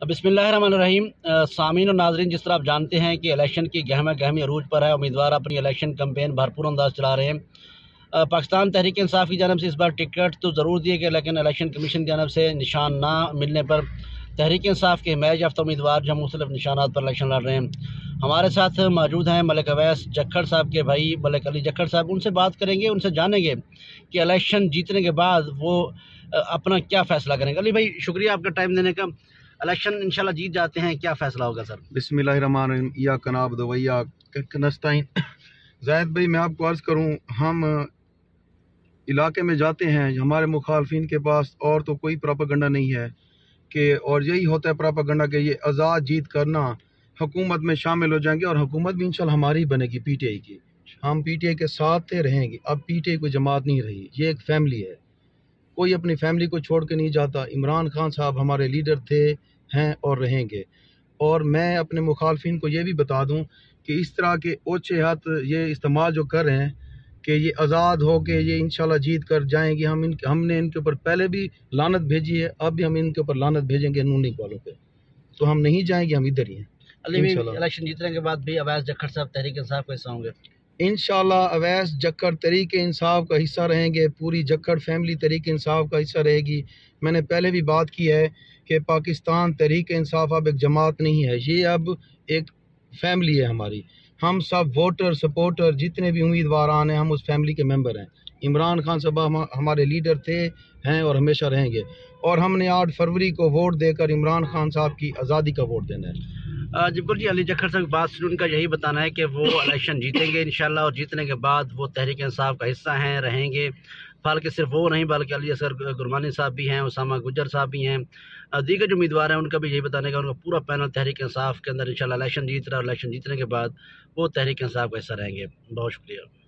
बसमीम सामीन और नाजरन, जिस तरह आप जानते हैं कि इलेक्शन की गहमा गहमी अरूज पर है, उम्मीदवार अपनी इलेक्शन कम्पेन भरपूर अंदाज चला रहे हैं। पाकिस्तान तहरीक इंसाफ की जानब से इस बार टिकट तो ज़रूर दिए गए, लेकिन इलेक्शन कमीशन की जानब से निशान ना मिलने पर तहरीक इंसाफ के मैच याफ्ता उम्मीदवार जो मुख्तलिफ़ निशानात पर इलेक्शन लड़ रहे हैं। हमारे साथ मौजूद हैं मलिक अवैस जखड़ साहब के भाई, मलिक अली जक्खड़ साहब, उनसे बात करेंगे, उनसे जानेंगे कि इलेक्शन जीतने के बाद वो अपना क्या फ़ैसला करेंगे। अली भाई, शुक्रिया आपका टाइम देने का। इलेक्शन इंशाल्लाह जीत जाते हैं। क्या फ़ैसला होगा, सर? या कनाब दवैया कनस्ताइन। जैद भाई, मैं आपको अर्ज़ करूँ, हम इलाके में जाते हैं। हमारे मुखालफिन के पास और तो कोई प्रोपागंडा नहीं है कि, और यही होता है प्रोपागंडा कि ये आज़ाद जीत करना हुकूमत में शामिल हो जाएँगे और हुकूमत भी इंशाल्लाह हमारी बनेगी, पीटीआई की। हम पीटीआई के साथ रहेंगे। अब पीटीआई कोई जमात नहीं रही। ये एक फैमिली है। कोई अपनी फैमिली को छोड़ के नहीं जाता। इमरान खान साहब हमारे लीडर थे हैं और रहेंगे। और मैं अपने मुखालफिन को ये भी बता दूँ कि इस तरह के ओछे हाथ ये इस्तेमाल जो कर रहे हैं कि ये आज़ाद हो के ये इंशाल्लाह जीत कर जाएँगे। हम इन हमने इनके ऊपर पहले भी लानत भेजी है अब भी हम इनके ऊपर लानत भेजेंगे नून लीग वालों पे। तो हम नहीं जाएँगे हम इधर ही हैं इलेक्शन जीतने के बाद भी अवैस जखड़ साहब तहरीक इंसाफ का हिस्सा होंगे। इन अवैस जक्कर तरीके इंसाफ का हिस्सा रहेंगे पूरी जक्कर फैमिली तरीक इंसाफ का हिस्सा रहेगी। मैंने पहले भी बात की है कि पाकिस्तान तहरीक इंसाफ अब एक जमात नहीं है ये अब एक फैमिली है हमारी। हम सब वोटर सपोर्टर जितने भी उम्मीदवार हैं हम उस फैमिली के मेंबर हैं। इमरान खान साहब हम, हमारे लीडर थे हैं और हमेशा रहेंगे। और हमने आठ फरवरी को वोट देकर इमरान खान साहब की आज़ादी का वोट देना है। जबकुल जी अली जखर साहब बात सुन उनका यही बताना है कि वो इलेक्शन जीतेंगे इन और जीतने के बाद वो तहरीक इंसाफ का हिस्सा हैं रहेंगे। बल्कि सिर्फ़ वो नहीं बल्कि अली असर गुरमानी साहब भी हैं उसामा गुजर साहब भी हैं दीगर जो उम्मीदवार हैं उनका भी यही बताने का उनका पूरा पैनल तहरीक इंसाफ के अंदर इंशाल्लाह इलेक्शन जीत रहा है इलेक्शन जीतने के बाद वो तहरीक इंसाफ का हिस्सा रहेंगे। बहुत शुक्रिया।